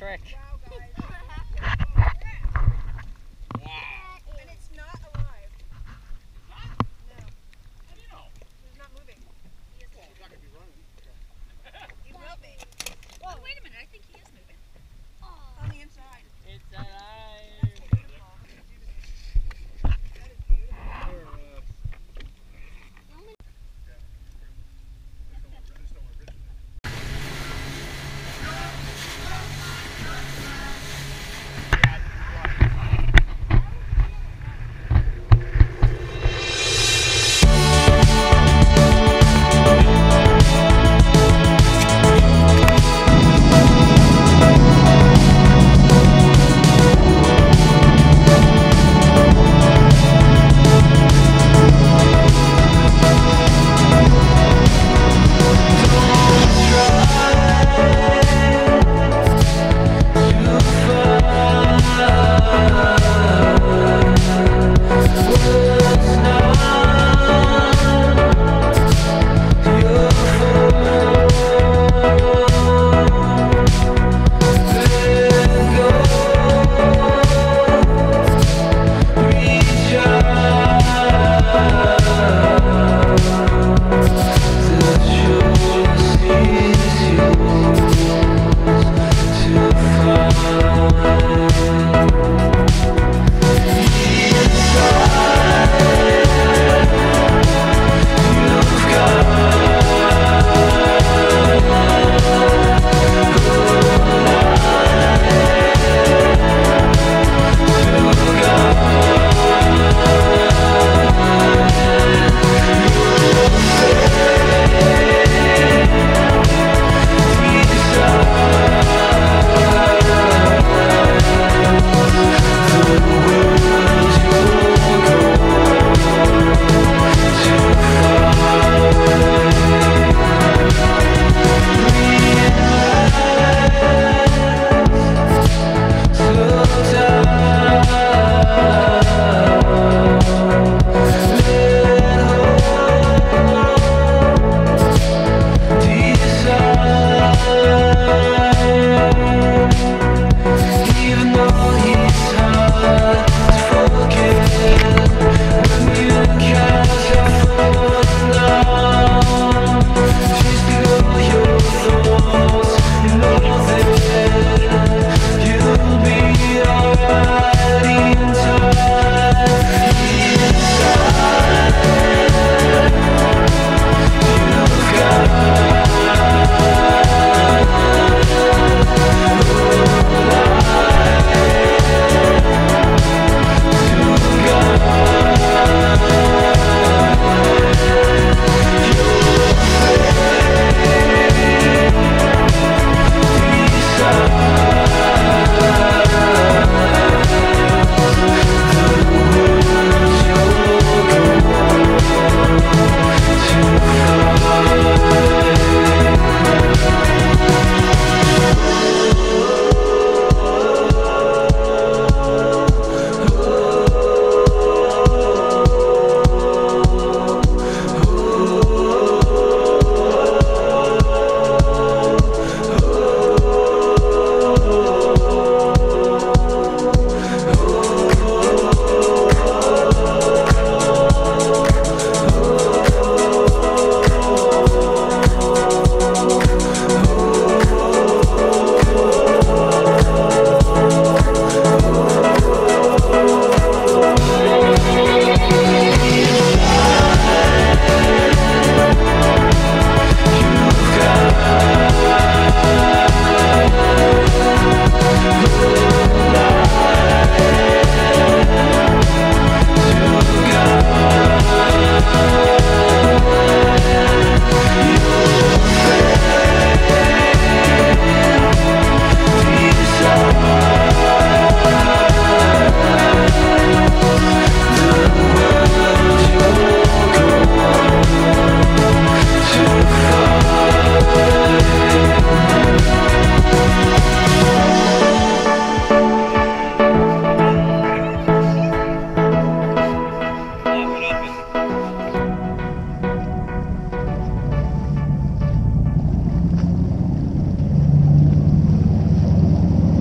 trick. Wow,